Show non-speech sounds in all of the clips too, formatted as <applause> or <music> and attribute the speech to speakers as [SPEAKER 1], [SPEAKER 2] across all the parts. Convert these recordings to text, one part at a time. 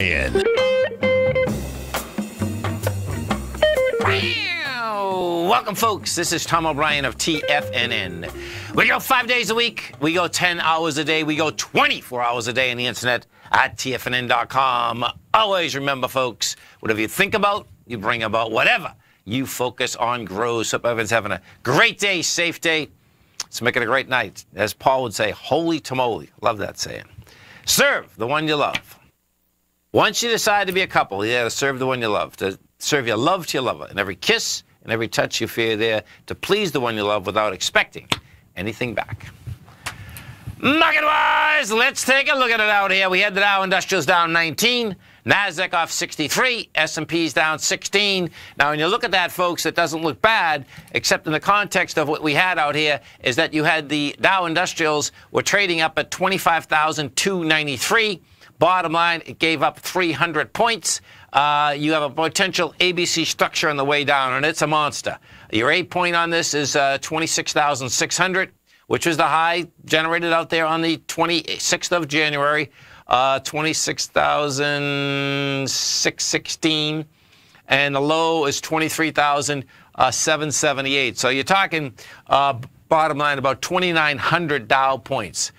[SPEAKER 1] In.
[SPEAKER 2] Welcome, folks. This is Tom O'Brien of TFNN. We go five days a week. We go 10 hours a day. We go 24 hours a day on the internet at TFNN.com. Always remember, folks, whatever you think about, you bring about. Whatever you focus on grows. Hope everyone's having a great day, safe day. Let's make it a great night. As Paul would say, holy tamale. Love that saying. Serve the one you love. Once you decide to be a couple, you got to serve the one you love. To serve your love to your lover. And every kiss and every touch you feel there to please the one you love without expecting anything back. Market wise, let's take a look at it out here. We had the Dow Industrials down 19, Nasdaq off 63, S&P's down 16. Now, when you look at that, folks, it doesn't look bad, except in the context of what we had out here is that you had the Dow Industrials were trading up at 25,293. Bottom line, it gave up 300 points. Uh, you have a potential ABC structure on the way down, and it's a monster. Your A point on this is uh, 26,600 which was the high generated out there on the 26th of January, uh, 26,616. And the low is 23,778. So you're talking, uh, bottom line, about 2,900 Dow points.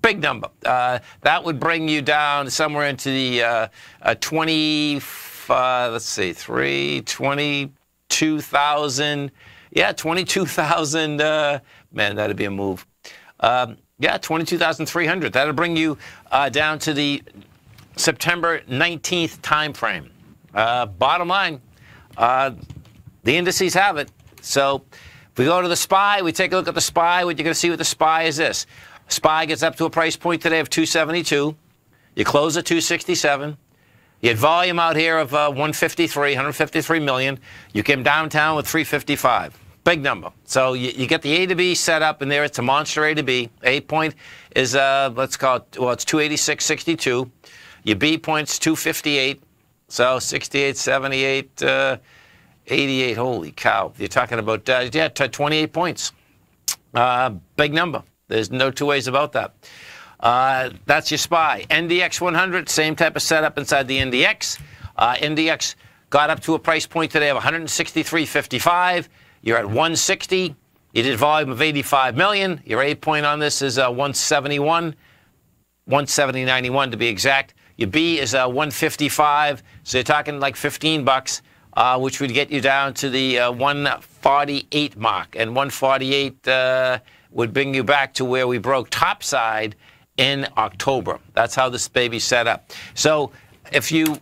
[SPEAKER 2] Big number. Uh, that would bring you down somewhere into the uh, uh, 20, let's see, 3, 22,000. Yeah, 22,000. Uh, man, that'd be a move. Um, yeah, 22,300. That'll bring you uh, down to the September 19th time frame. Uh, bottom line, the indices have it. So if we go to the SPY, we take a look at the SPY. What you're going to see with the SPY is this. SPY gets up to a price point today of 272. You close at 267. You had volume out here of uh, 153, 153 million. You came downtown with 355. Big number. So you, you, get the A to B set up, and there it's a monster A to B. A point is, uh, let's call it, well, it's 286.62. Your B point's 258. So 68, 78, uh, 88. Holy cow. You're talking about, uh, yeah, 28 points. Uh, big number. There's no two ways about that. Uh, that's your SPY. NDX 100, same type of setup inside the NDX. Uh, NDX got up to a price point today of 163.55. You're at 160. You did volume of 85 million. Your A point on this is uh, 171, 170.91 to be exact. Your B is uh, 155. So you're talking like 15 bucks, uh, which would get you down to the uh, 148 mark. And 148 uh, would bring you back to where we broke topside in October. That's how this baby's set up. So if you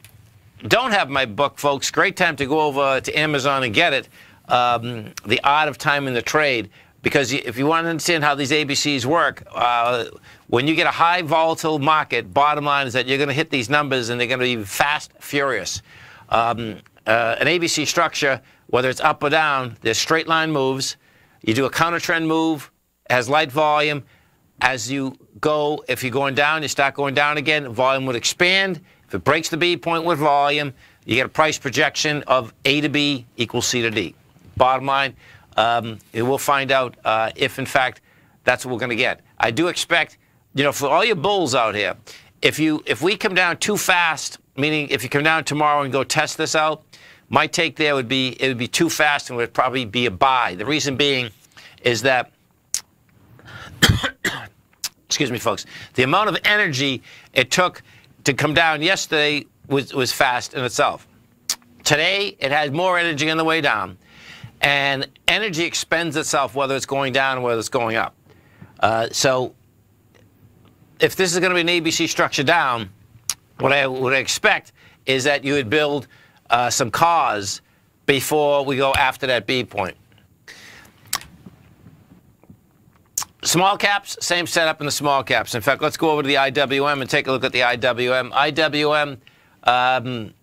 [SPEAKER 2] don't have my book, folks, great time to go over to Amazon and get it. Um, the Art of Timing the Trade. Because if you want to understand how these ABCs work, uh, when you get a high volatile market, bottom line is that you're going to hit these numbers and they're going to be fast, furious. Um, uh, an ABC structure, whether it's up or down, there's straight line moves. You do a counter trend move, has light volume. As you go, if you're going down, you start going down again, volume would expand. If it breaks the B point with volume, you get a price projection of A to B equals C to D. Bottom line, um, we'll find out uh, if, in fact, that's what we're going to get. I do expect, you know, for all your bulls out here, if you if we come down too fast, meaning if you come down tomorrow and go test this out, my take there would be it would be too fast and would probably be a buy. The reason being is that <coughs> excuse me, folks, the amount of energy it took to come down yesterday was, was fast in itself. Today, it has more energy on the way down. And energy expends itself whether it's going down or whether it's going up. Uh, so if this is going to be an ABC structure down, what I would expect is that you would build uh, some cause before we go after that B point. Small caps, same setup in the small caps. In fact, let's go over to the IWM and take a look at the IWM. IWM, um,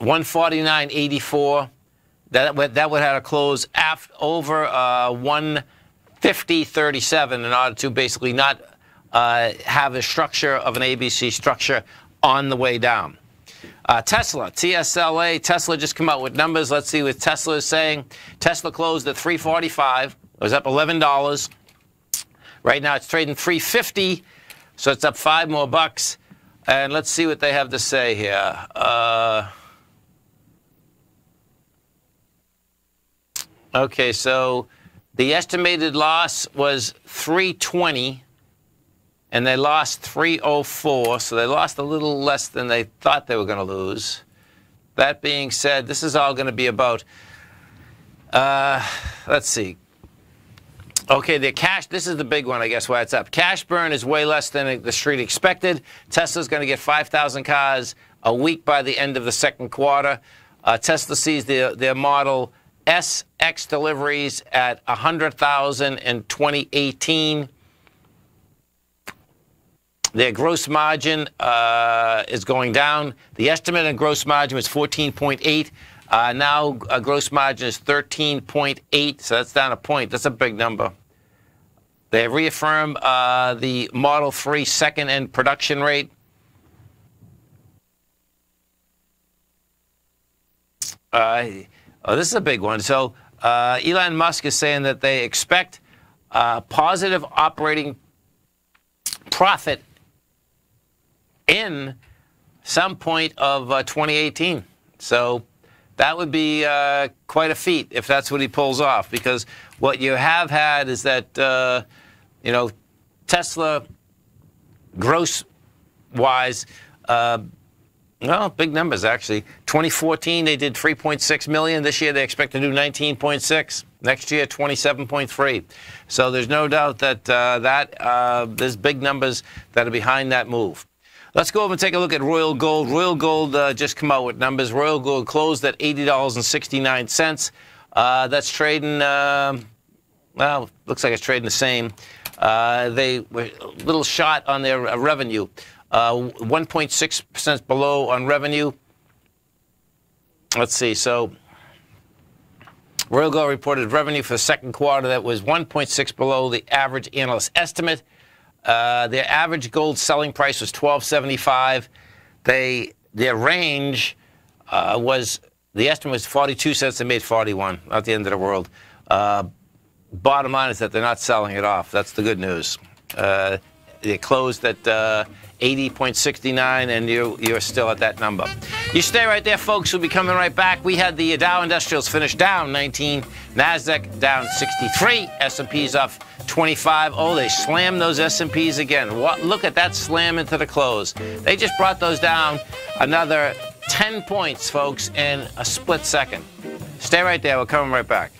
[SPEAKER 2] 149.84. That would, that would have to close after, over uh, 150.37 in order to basically not uh, have a structure of an ABC structure on the way down. Uh, Tesla, TSLA, Tesla just come out with numbers. Let's see what Tesla is saying. Tesla closed at 345. It was up $11. Right now it's trading 350, so it's up five more bucks. And let's see what they have to say here. Uh, okay, so the estimated loss was 320, and they lost 304, so they lost a little less than they thought they were going to lose. That being said, this is all going to be about, uh, let's see, Okay, the cash, this is the big one, I guess, why it's up. Cash burn is way less than the street expected. Tesla's going to get 5,000 cars a week by the end of the second quarter. Uh, Tesla sees their, their Model SX deliveries at 100,000 in 2018. Their gross margin uh, is going down. The estimate on gross margin was 14.8. Uh, now a gross margin is 13.8, so that's down a point. That's a big number. They reaffirm uh, the Model 3 second end production rate. Uh, oh, this is a big one. So uh, Elon Musk is saying that they expect uh, positive operating profit in some point of uh, 2018. So that would be uh, quite a feat if that's what he pulls off. Because what you have had is that, uh, you know, Tesla, gross wise, uh, well, big numbers actually. 2014 they did 3.6 million. This year they expect to do 19.6. Next year 27.3. So there's no doubt that uh, that uh, there's big numbers that are behind that move. Let's go over and take a look at Royal Gold. Royal Gold uh, just come out with numbers. Royal Gold closed at $80.69. Uh, that's trading, uh, well, looks like it's trading the same. Uh, they were a little shot on their uh, revenue. 1.6% uh, below on revenue. Let's see. So Royal Gold reported revenue for the second quarter that was 1.6 below the average analyst estimate. Uh, their average gold selling price was 1275. They their range uh, was the estimate was 42 cents. They made 41. Not the end of the world. Uh, bottom line is that they're not selling it off. That's the good news. They closed at uh, 80.69, and you, you're still at that number. You stay right there, folks. We'll be coming right back. We had the Dow Industrials finish down 19, NASDAQ down 63, S&P's off 25. Oh, they slammed those S&Ps again. What? Look at that slam into the close. They just brought those down another 10 points, folks, in a split second. Stay right there. We're coming right back.